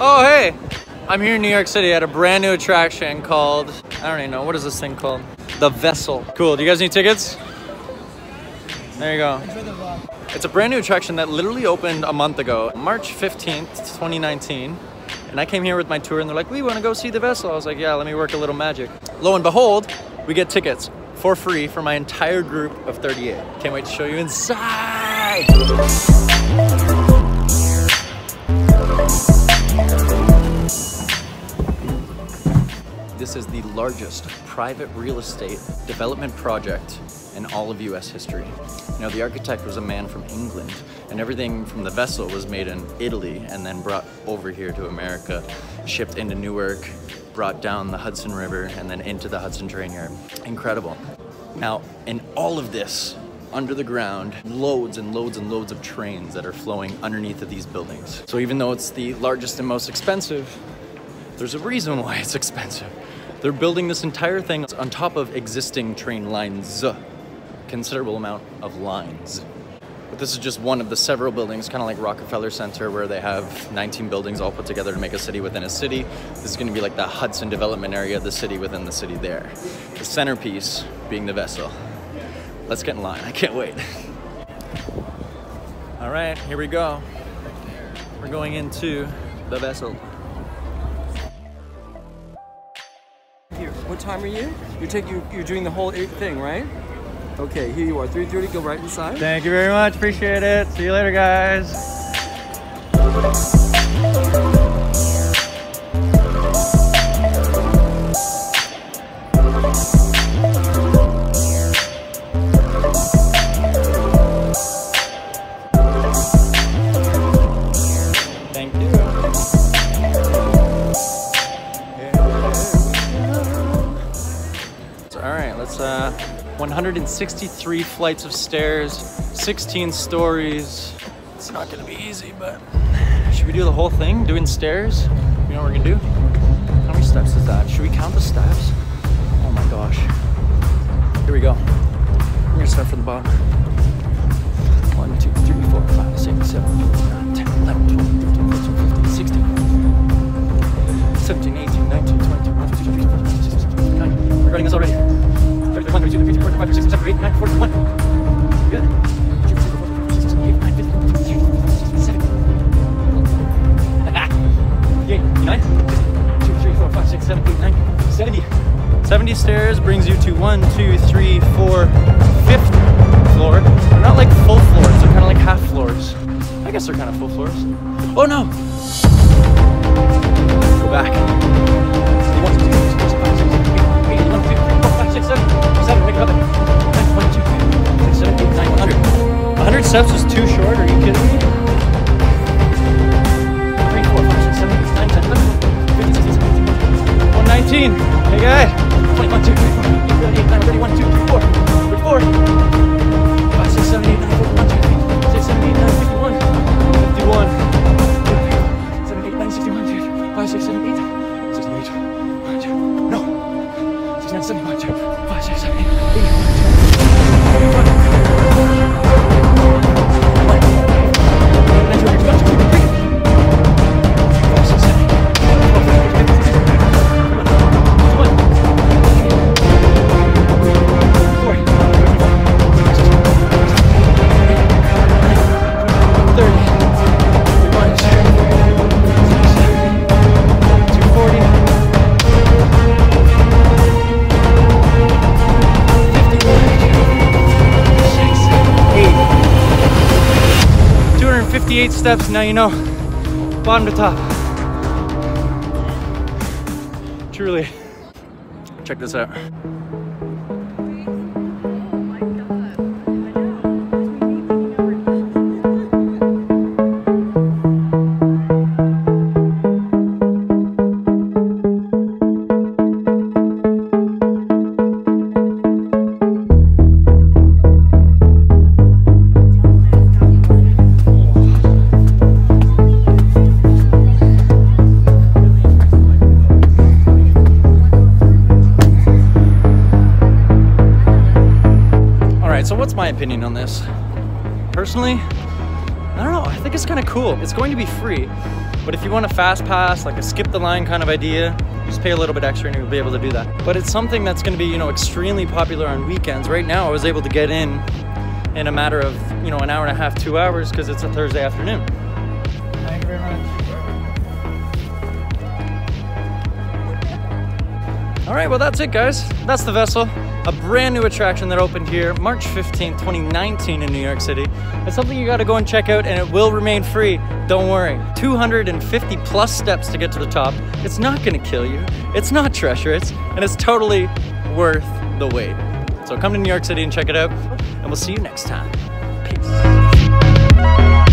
Oh, hey! I'm here in New York City at a brand new attraction called, I don't even know, what is this thing called? The Vessel. Cool, do you guys need tickets? There you go. It's a brand new attraction that literally opened a month ago, March 15th, 2019. And I came here with my tour and they're like, we want to go see the vessel. I was like, yeah, let me work a little magic. Lo and behold, we get tickets for free for my entire group of 38. Can't wait to show you inside. This is the largest private real estate development project in all of US history. Know, the architect was a man from England, and everything from the vessel was made in Italy and then brought over here to America, shipped into Newark, brought down the Hudson River, and then into the Hudson Train Yard. Incredible. Now, in all of this, under the ground, loads and loads and loads of trains that are flowing underneath of these buildings. So even though it's the largest and most expensive, there's a reason why it's expensive. They're building this entire thing on top of existing train lines. Considerable amount of lines. But this is just one of the several buildings, kind of like Rockefeller Center, where they have 19 buildings all put together to make a city within a city. This is gonna be like the Hudson development area, the city within the city there. The centerpiece being the vessel. Let's get in line, I can't wait. All right, here we go. We're going into the vessel. What time are you? You're taking, you're, you're doing the whole eight thing, right? Okay, here you are, 3.30, go right inside. Thank you very much, appreciate it. See you later, guys. Let's, uh, 163 flights of stairs, 16 stories. It's not gonna be easy, but should we do the whole thing, doing stairs? You know what we're gonna do? How many steps is that? Should we count the steps? Oh my gosh. Here we go. We're gonna start from the bottom. 2, 3, 4, 5, 6, 7, 8, 9, 70. 70 stairs brings you to 1, 2, 3, 4, 5th floor. They're not like full floors, they're kind of like half floors. I guess they're kind of full floors. Oh no! Go back. Steps is too short, are you kidding me? 3, 4, 5, 6, 7, 8, 9, 10, 11, 15, 16, 17, 18, 119. Hey guys. 21, 2, 3, 4, 5, 6, 7, 8, 9, 31, 2, 3, 4. 34. 5, 6, 7, 8, 9, 1, 2, 3, 6, 7, 8, 9, 51. 51. 7, 8, 9, 61, 2, 5, 6, 7, 8. 68. 1, 2. No. 69, 70, 1, 2, 5, 6, 7, 8, 8, 1, 2. Fifty-eight steps. Now you know, bottom to top. Truly. Check this out. So what's my opinion on this? Personally, I don't know, I think it's kind of cool. It's going to be free, but if you want a fast pass, like a skip the line kind of idea, just pay a little bit extra and you'll be able to do that. But it's something that's going to be, you know, extremely popular on weekends. Right now, I was able to get in in a matter of, you know, an hour and a half, two hours because it's a Thursday afternoon. Thank you very much. All right, well, that's it, guys. That's the vessel. A brand new attraction that opened here March 15, 2019 in New York City. It's something you got to go and check out, and it will remain free. Don't worry. 250 plus steps to get to the top. It's not to kill you, it's not treacherous, and it's totally worth the wait. So come to New York City and check it out, and we'll see you next time. Peace.